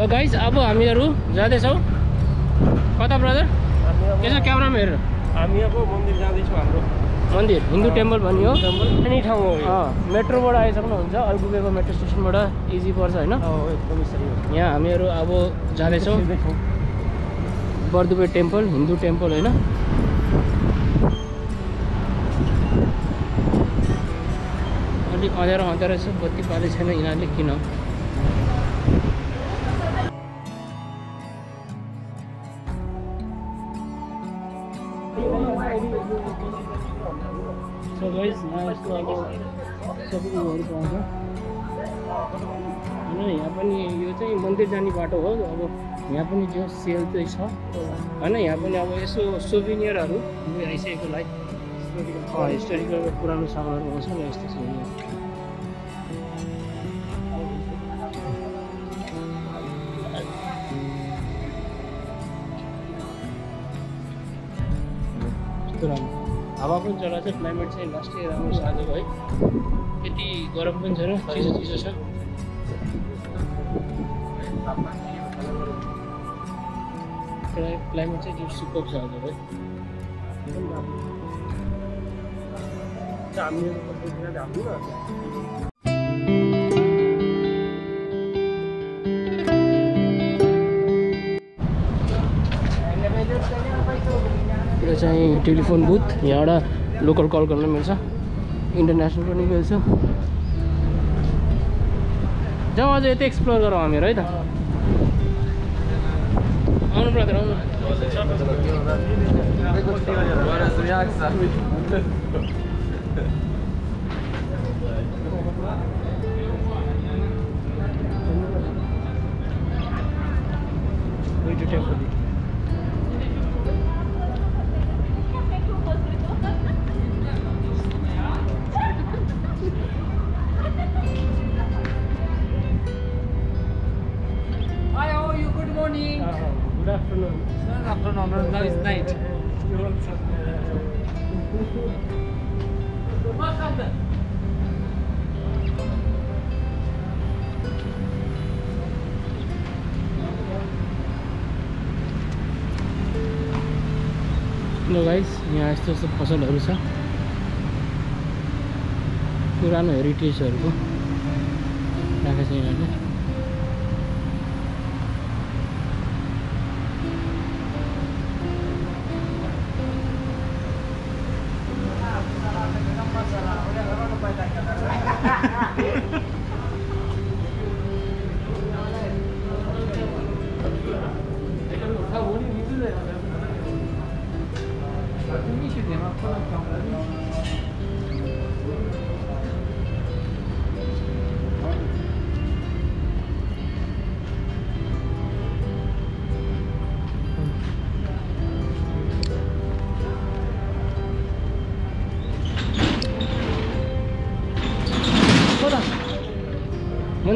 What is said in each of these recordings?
ल गाइज अब हामीहरू जाँदैछौँ। कता ब्रदर यसो क्यामेरामा हेरेर हामी अब मन्दिर जाँदैछौँ हाम्रो। मन्दिर हिन्दू टेम्पल भनियो अनि ठाउँ हो मेट्रोबाट आइसक्नुहुन्छ अल्बुबेको मेट्रो स्टेसनबाट इजी पर्छ होइन? हो, हो। यहाँ हामीहरू अब जाँदैछौँ। बर्दुबे टेम्पल हिन्दू टेम्पल होइन? अलिक अँध्यारो अँध्यारो छ बत्ती पाले छैन यिनीहरूले किन? यस्तो अब सबै उयोहरू पाउँछ। होइन यहाँ पनि यो चाहिँ मन्दिर जाने बाटो हो। अब यहाँ पनि जो सेल चाहिँ छ होइन यहाँ पनि अब यसो सोभिनियरहरू आइसकेको लाइक हिस्टोरिकल पुरानो सामानहरू पाउँछ नि यस्तो छ हावा पनि चला छ क्लाइमेट चाहिँ लास्टै राम्रो छ आजको है त्यति गरम पनि छैन चिसो चिसो छ। क्लाइ- क्लाइमेट चाहिँ सुपर छ आज है हामीहरू चाहिँ टेलिफोन बुथ यहाँबाट लोकल कल गर्न मिल्छ। इन्टरनेसनल पनि मिल्छ। जाउँ अझ यतै एक्सप्लोर गरौँ हामीहरू है त? आउनु ब्रदर आउनु। ल गाइस यहाँ यस्तो यस्तो पसलहरू छ। पुरानो हेरिटेजहरूको राखेको छ यिनीहरूले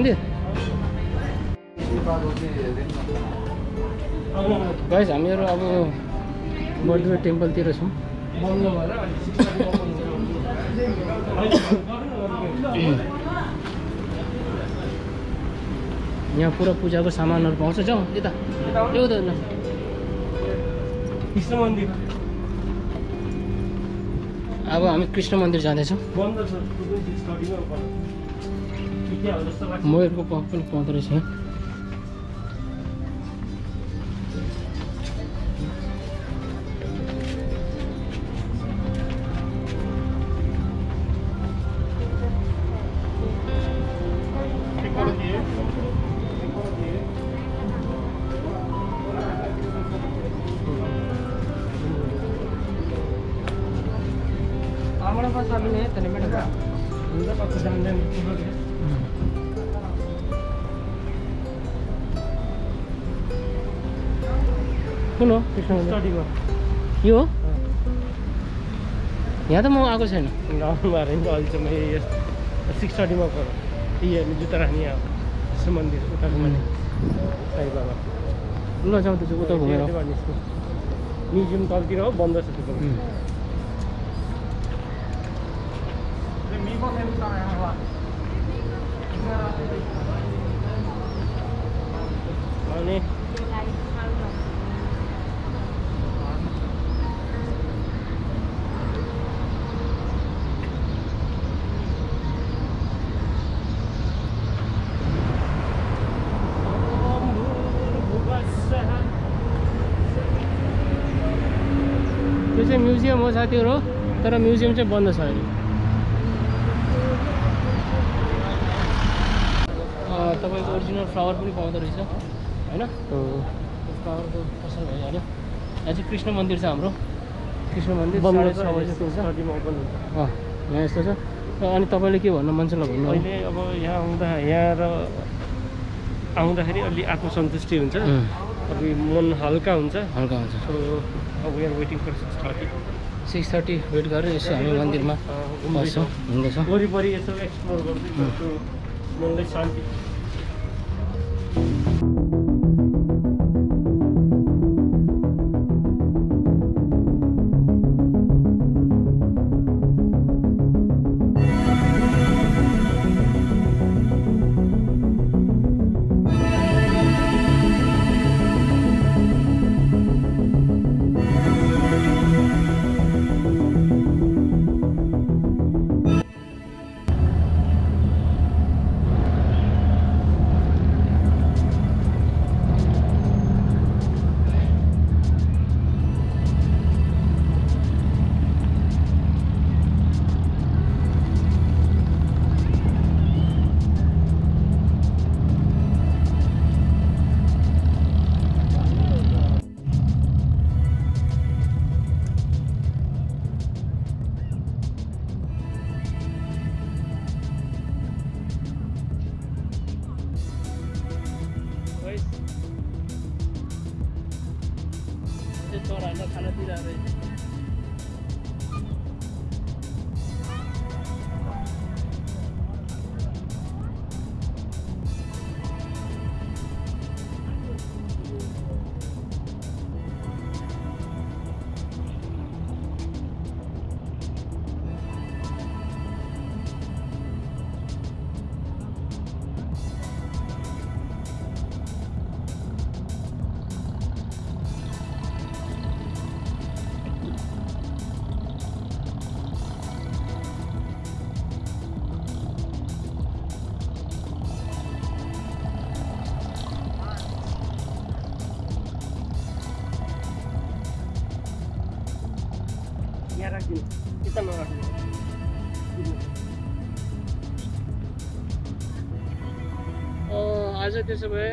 मन्दिर गाइस हामीहरू अब बर्दुवे टेम्पलतिर छौँ। यहाँ पुरा पूजाको सामानहरू पाउँछ। जाउँ यता। यो त न कृष्ण मन्दिर। अब हामी कृष्ण मन्दिर जाँदैछौँ। मयरको पग पनि पाउँदो रहेछ यहाँ। Ahora pasa a mí, tenemos acá. हुन्छ कति कुन हो कृष्ण स्टडीमा यो हो यहाँ त म आएको छैन गाउँमा हेऱ्यो नि त अहिले चाहिँ म सिक्स थर्टीमा पढ यी जुत्ता राख्ने अब कृष्ण मन्दिर उता घुमाउने साई बाबा ल जाउँ त उता घुमेर। म्युजियम तलतिर हो बन्द छ त्यो उम्. भने त्यो म्युजियम हो साथीहरू तर म्युजियम चाहिँ बन्द छ अहिले। तपाईँको ओरिजिनल फ्लावर पनि पाउँदो रहेछ होइन? फ्लावरको पसल भइहाल्यो यहाँ चाहिँ कृष्ण मन्दिर छ हाम्रो। कृष्ण मन्दिर छ यहाँ यस्तो छ। अनि तपाईँले के भन्नु मन छ ल भन्नु अहिले अब यहाँ आउँदा यहाँ र आउँदाखेरि अलि आत्मसन्तुष्टि हुन्छ। अलि मन हल्का हुन्छ। हल्का हुन्छ। So waiting for six thirty wait गरेर यसो हामी मन्दिरमा बस्छौँ हिँड्दैछौँ। वरिपरि यसो एक्सप्लोर गर्दै मनलाई शान्ति। अँ, आज त्यसो भए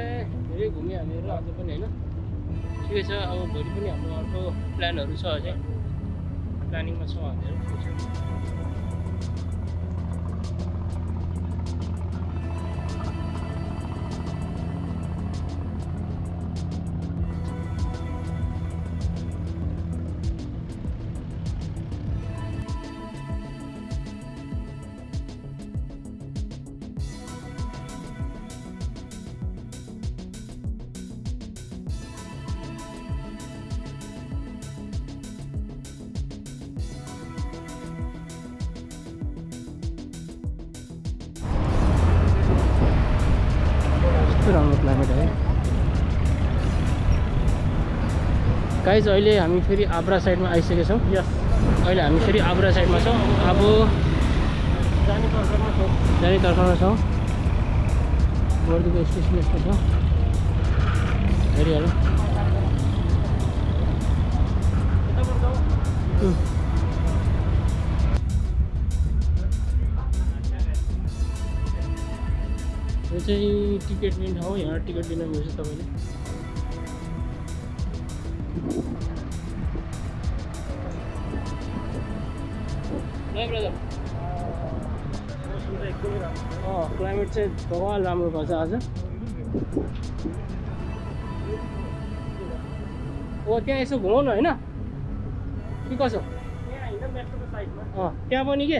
धेरै घुम्यो हामीहरू आज पनि होइन ठिकै छ अब भोलि पनि हाम्रो अर्को प्लानहरू छ अझै प्लानिङमा छौँ हामीहरू कस्तो राम्रो क्लाइमेट है गाइज अहिले हामी फेरि आब्रा साइडमा आइसकेका छौँ। यस अहिले हामी फेरि आब्रा साइडमा छौँ। अब जाने पर्खरमा छौँ। जाने तर्फमा छौँ। बर्दीको स्टेसन यस्तो छ। हेरिहाल्नु चाहिँ टिकट लिने ठाउँ यहाँ टिकट लिन मिल्छ तपाईँले क्लाइमेट चाहिँ बवाल राम्रो भएको छ आज. ओ त्यहाँ यसो घुमाउनु होइन कि कसो यहाँ होइन मेट्रोको साइडमा अँ त्यहाँ पनि के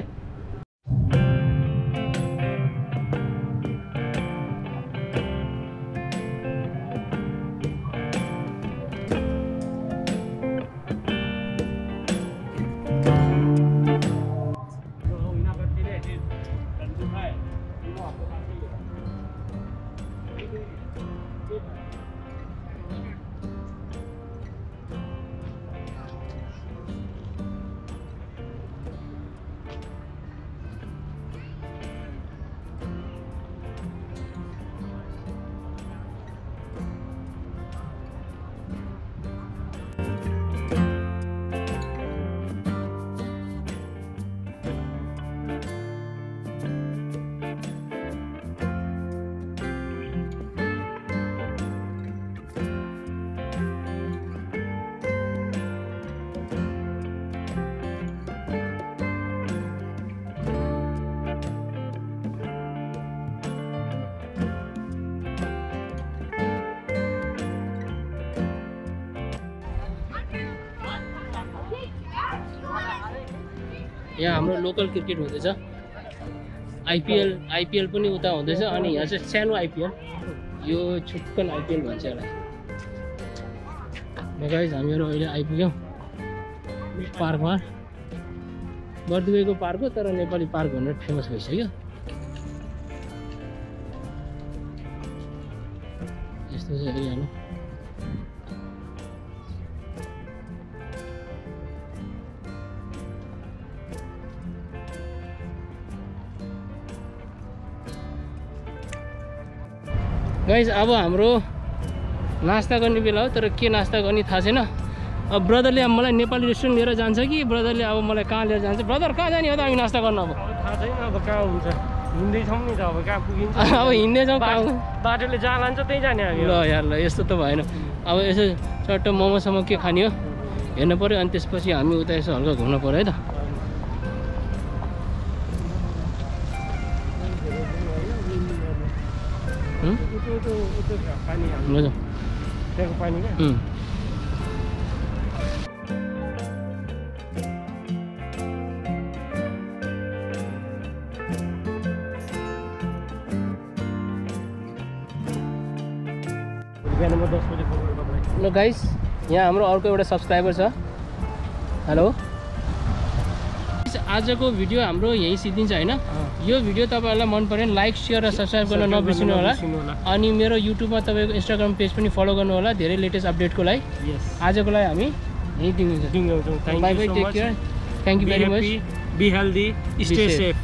यहाँ हाम्रो लोकल क्रिकेट हुँदैछ। आइपिएल आइपिएल पनि उता हुँदैछ अनि यहाँ चाहिँ सानो आइपिएल यो छुट्कन आइपिएल भन्छ यसलाई। गाइज हामीहरू अहिले आइपुग्यौँ। पार्कमा। बर्दुवेको पार्क हो तर नेपाली पार्क भनेर फेमस भइसक्यो। यस्तो छ एरियामा गाइज अब हाम्रो नास्ता गर्ने बेला हो तर के नास्ता गर्ने थाहा छैन। अब ब्रदरले अब मलाई नेपाली रेस्टुरेन्ट लिएर जान्छ कि? ब्रदरले अब मलाई कहाँ लिएर जान्छ? ब्रदर कहाँ जाने हो त हामी नास्ता गर्न अब? थाहा छैन अब कहाँ हुन्छ? हिँड्दैछौँ नि त अब कहाँ पुगिन्छ? अब हिँड्दैछौँ कहाँ बाटो- बाटोले जहाँ लान्छ त्यहीँ जाने हामी ल यार ल यस्तो त भएन। अब यसो चट्ट मोमोसम्म के खाने हो? हेर्नु पऱ्यो अनि त्यसपछि हामी उता यसो हल्का घुम्नु पऱ्यो है त। हुँ? उतो उतो उतो पानी हाल्नु ल जाउँ। त्यहाँको पानी क्या उम्. बिहान म दस बजे फोन गरेँ तपाईँलाई ल गाइस यहाँ हाम्रो अर्को एउटा सब्सक्राइबर छ हेलो आजको भिडियो हाम्रो यहीँ सिद्धिन्छ होइन? यो भिडियो तपाईँहरूलाई मन पऱ्यो भने लाइक सेयर र सब्सक्राइब गर्न नबिर्सिनु होला। अनि मेरो युट्युबमा तपाईँको इन्स्टाग्राम पेज पनि फलो गर्नु होला धेरै लेटेस्ट अपडेटको लागि। आजको लागि हामी यहीँ दिनुहुन्छ। Bye take care thank you very much be healthy stay. Safe